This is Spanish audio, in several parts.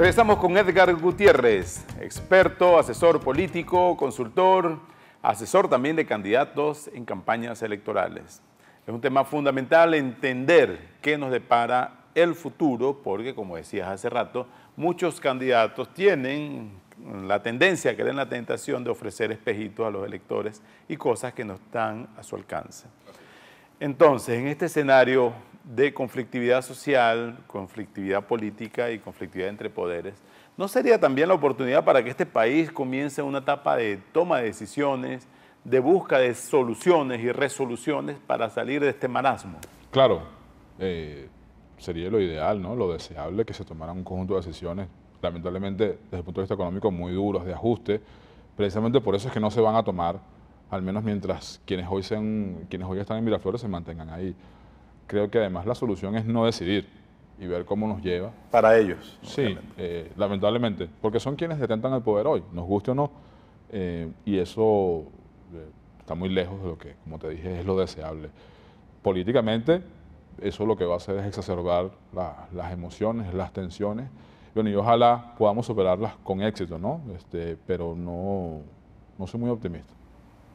Regresamos con Edgar Gutiérrez, experto, asesor político, consultor, asesor también de candidatos en campañas electorales. Es un tema fundamental entender qué nos depara el futuro, porque como decías hace rato, muchos candidatos tienen la tendencia, que den la tentación de ofrecer espejitos a los electores y cosas que no están a su alcance. Entonces, en este escenario de conflictividad social, conflictividad política y conflictividad entre poderes, ¿no sería también la oportunidad para que este país comience una etapa de toma de decisiones, de busca de soluciones y resoluciones para salir de este marasmo? Claro, eh, sería lo ideal, ¿no? lo deseable que se tomaran un conjunto de decisiones, lamentablemente desde el punto de vista económico muy duros, de ajuste. Precisamente por eso es que no se van a tomar, al menos mientras quienes hoy, sean, quienes hoy están en Miraflores se mantengan ahí creo que además la solución es no decidir y ver cómo nos lleva. Para ellos. Sí, eh, lamentablemente, porque son quienes detentan el poder hoy, nos guste o no, eh, y eso eh, está muy lejos de lo que, como te dije, es lo deseable. Políticamente, eso lo que va a hacer es exacerbar las emociones, las tensiones, bueno, y ojalá podamos superarlas con éxito, ¿no? Este, pero no, no soy muy optimista.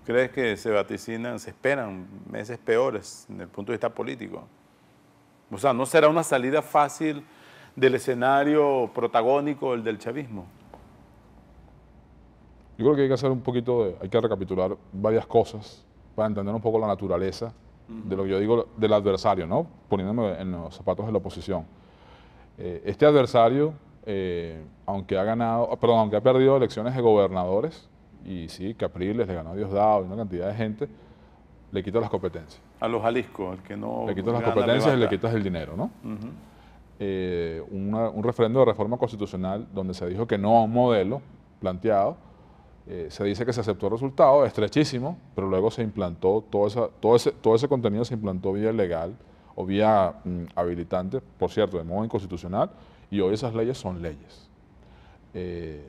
¿Crees que se vaticinan, se esperan meses peores en el punto de vista político? O sea, ¿no será una salida fácil del escenario protagónico, el del chavismo? Yo creo que hay que hacer un poquito, de, hay que recapitular varias cosas para entender un poco la naturaleza de lo que yo digo del adversario, ¿no? Poniéndome en los zapatos de la oposición. Eh, este adversario, eh, aunque ha ganado, perdón, aunque ha perdido elecciones de gobernadores, y sí, Capriles le ganó a Diosdado y una cantidad de gente, le quita las competencias. A los Jalisco, el que no. Le quitas las competencias y le quitas el dinero, ¿no? Eh, un referendo de reforma constitucional donde se dijo que no a un modelo planteado. Eh, se dice que se aceptó el resultado, estrechísimo, pero luego se implantó, todo, esa, todo, ese, todo ese contenido se implantó vía legal o vía mm, habilitante, por cierto, de modo inconstitucional, y hoy esas leyes son leyes. Eh,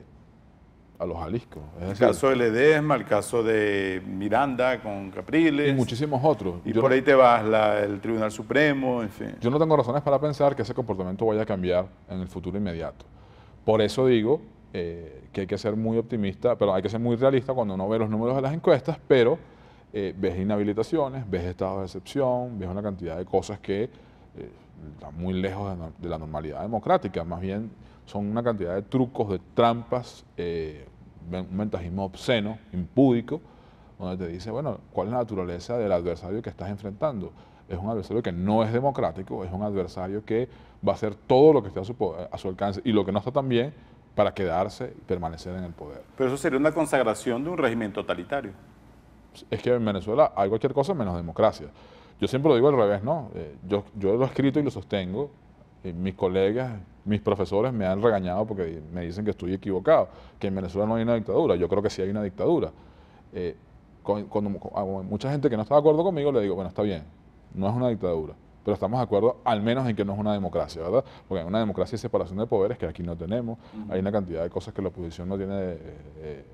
a los Jalisco. el caso de Ledesma, el caso de Miranda con Capriles. Y muchísimos otros. Y por ahí te vas el Tribunal Supremo, en fin. Yo no tengo razones para pensar que ese comportamiento vaya a cambiar en el futuro inmediato. Por eso digo eh, que hay que ser muy optimista, pero hay que ser muy realista cuando uno ve los números de las encuestas, pero eh, ves inhabilitaciones, ves estados de excepción, ves una cantidad de cosas que eh, están muy lejos de la normalidad democrática. Más bien son una cantidad de trucos, de trampas, eh, un ventajismo obsceno, impúdico, donde te dice, bueno, ¿cuál es la naturaleza del adversario que estás enfrentando? Es un adversario que no es democrático, es un adversario que va a hacer todo lo que esté a su, a su alcance y lo que no está tan bien para quedarse y permanecer en el poder. Pero eso sería una consagración de un régimen totalitario. Es que en Venezuela hay cualquier cosa menos democracia. Yo siempre lo digo al revés, ¿no? Eh, yo, yo lo he escrito y lo sostengo. Y mis colegas mis profesores me han regañado porque me dicen que estoy equivocado, que en Venezuela no hay una dictadura. Yo creo que sí hay una dictadura. Eh, cuando, mucha gente que no está de acuerdo conmigo le digo, bueno, está bien, no es una dictadura, pero estamos de acuerdo al menos en que no es una democracia, ¿verdad? Porque en una democracia hay separación de poderes que aquí no tenemos, hay una cantidad de cosas que la oposición no tiene eh, eh,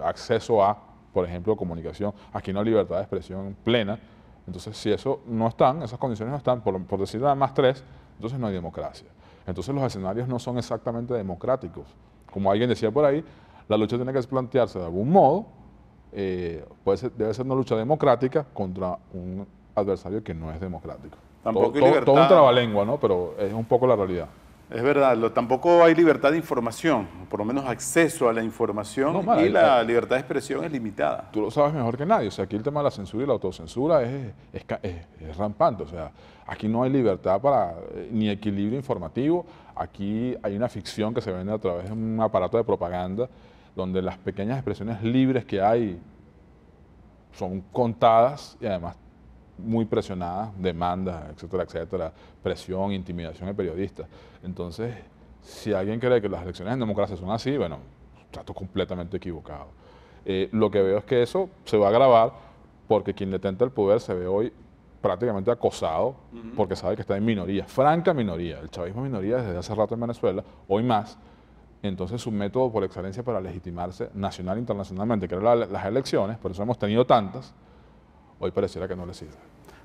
acceso a, por ejemplo, comunicación, aquí no hay libertad de expresión plena, entonces si eso no están, esas condiciones no están, por, por decir nada más tres, entonces no hay democracia. Entonces los escenarios no son exactamente democráticos. Como alguien decía por ahí, la lucha tiene que plantearse de algún modo, eh, puede debe ser una lucha democrática contra un adversario que no es democrático. Tampoco todo, todo un trabalengua, ¿no? Pero es un poco la realidad. Es verdad, tampoco hay libertad de información, por lo menos acceso a la información y la libertad de expresión es limitada. Tú lo sabes mejor que nadie, o sea, aquí el tema de la censura y la autocensura es, es, rampante, o sea, aquí no hay libertad para eh, ni equilibrio informativo, aquí hay una ficción que se vende a través de un aparato de propaganda donde las pequeñas expresiones libres que hay son contadas y además muy presionadas, demandas, etcétera, etcétera, presión, intimidación de periodistas. Entonces, si alguien cree que las elecciones en democracia son así, bueno, está completamente equivocado. Eh, lo que veo es que eso se va a agravar porque quien detenta el poder se ve hoy prácticamente acosado porque sabe que está en minoría, franca minoría. El chavismo es minoría desde hace rato en Venezuela, hoy más. Entonces su método por excelencia para legitimarse nacional e internacionalmente, que eran las elecciones, por eso hemos tenido tantas, hoy pareciera que no le sirve.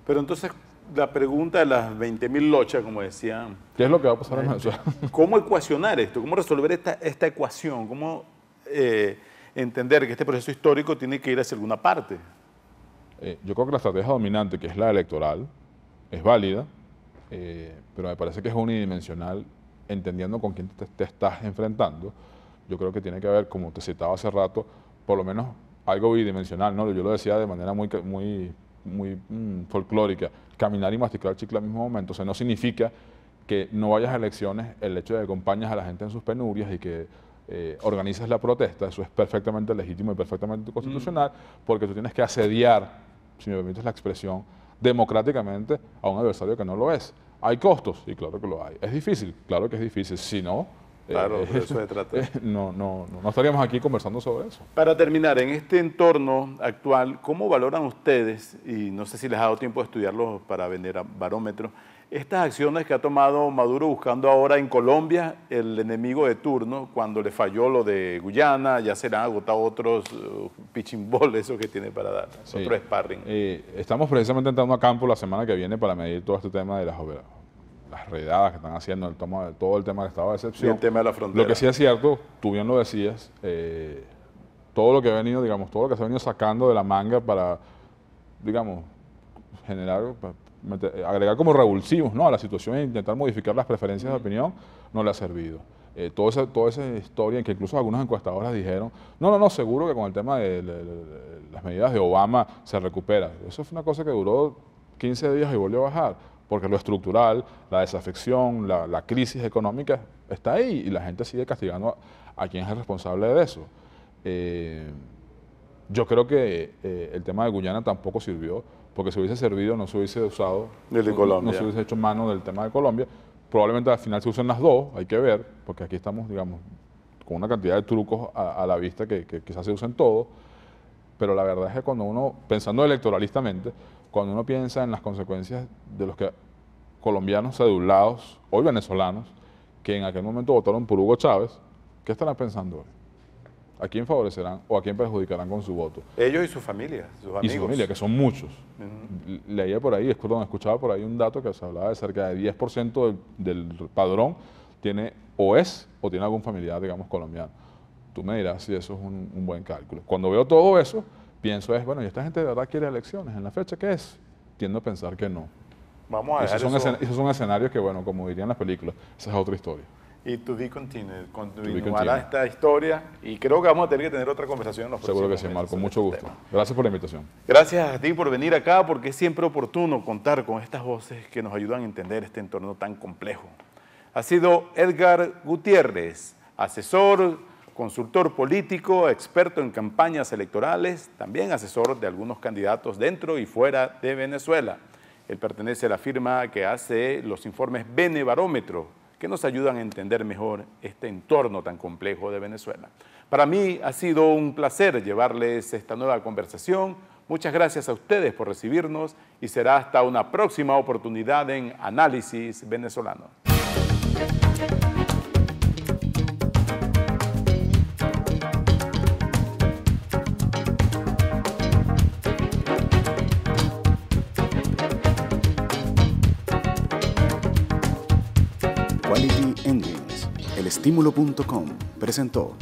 Pero entonces, la pregunta de las 20.000 lochas, como decían. ¿Qué es lo que va a pasar en Venezuela? ¿Cómo ecuacionar esto? ¿Cómo resolver esta, esta ecuación? ¿Cómo eh, entender que este proceso histórico tiene que ir hacia alguna parte? Eh, yo creo que la estrategia dominante, que es la electoral, es válida, eh, pero me parece que es unidimensional, entendiendo con quién te, estás enfrentando. Yo creo que tiene que haber, como te citaba hace rato, por lo menos algo bidimensional, ¿no? Yo lo decía de manera muy, muy, muy mm, folclórica, caminar y masticar chicle al mismo momento, o sea, no significa que no vayas a elecciones el hecho de que acompañes a la gente en sus penurias y que eh, organizas la protesta, eso es perfectamente legítimo y perfectamente constitucional, mm. porque tú tienes que asediar, si me permites la expresión, democráticamente a un adversario que no lo es. ¿Hay costos? Sí, claro que lo hay. ¿Es difícil? Claro que es difícil. Si no, Claro, de eso se trata. No, no, no estaríamos aquí conversando sobre eso. Para terminar, en este entorno actual, ¿cómo valoran ustedes, y no sé si les ha dado tiempo de estudiarlo para vender a barómetro, estas acciones que ha tomado Maduro buscando ahora en Colombia el enemigo de turno, cuando le falló lo de Guyana, ya se le han agotado otros uh, pitching ball, eso que tiene para dar, otro sparring. Eh, estamos precisamente entrando a campo la semana que viene para medir todo este tema de las, las redadas que están haciendo, el toma, todo el tema del estado de excepción. Y el tema de la frontera. Lo que sí es cierto, tú bien lo decías, eh, todo lo que ha venido, digamos, todo lo que se ha venido sacando de la manga para, digamos, generar eh, agregar como revulsivos ¿no? a la situación e intentar modificar las preferencias de opinión, no le ha servido. Eh, toda, esa, toda esa historia en que incluso algunos encuestadores dijeron, no, no, no, seguro que con el tema de, las medidas de Obama se recupera. Eso fue una cosa que duró 15 días y volvió a bajar, porque lo estructural, la desafección, la, crisis económica está ahí y la gente sigue castigando a, quien es el responsable de eso. Eh, yo creo que el tema de Guyana tampoco sirvió porque si hubiese servido no se hubiese usado, no, no, se hubiese hecho mano del tema de Colombia. Probablemente al final se usen las dos, hay que ver, porque aquí estamos, digamos, con una cantidad de trucos a, la vista que, quizás se usen todos, pero la verdad es que cuando uno, pensando electoralistamente, cuando uno piensa en las consecuencias de los que colombianos adulados, hoy venezolanos, que en aquel momento votaron por Hugo Chávez, ¿qué estarán pensando hoy? ¿A quién favorecerán o a quién perjudicarán con su voto? Ellos y su familia, sus amigos. Y su familia, que son muchos. Leía por ahí, escuchaba por ahí un dato que se hablaba de cerca de 10% del, padrón tiene o es o tiene algún familiar, digamos, colombiano. Tú me dirás si eso es un, buen cálculo. Cuando veo todo eso, pienso es, bueno, ¿y esta gente de verdad quiere elecciones? ¿En la fecha qué es? Tiendo a pensar que no. Vamos a esos son, esos son escenarios que, bueno, como dirían las películas, esa es otra historia y to be continued. Continuará esta historia y creo que vamos a tener que tener otra conversación en los Seguro que sí, Marco, mucho gusto. Gracias por la invitación. Gracias a ti por venir acá porque es siempre oportuno contar con estas voces que nos ayudan a entender este entorno tan complejo. Ha sido Edgar Gutiérrez, asesor, consultor político, experto en campañas electorales, también asesor de algunos candidatos dentro y fuera de Venezuela. Él pertenece a la firma que hace los informes Bene Barómetro, que nos ayudan a entender mejor este entorno tan complejo de Venezuela. Para mí ha sido un placer llevarles esta nueva conversación. Muchas gracias a ustedes por recibirnos y será hasta una próxima oportunidad en Análisis Venezolano. Estímulo.com presentó